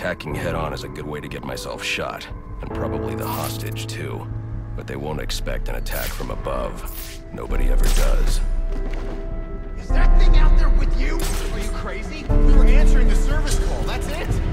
Attacking head-on is a good way to get myself shot, and probably the hostage too. But they won't expect an attack from above. Nobody ever does. Is that thing out there with you? Are you crazy? We were answering the service call, that's it.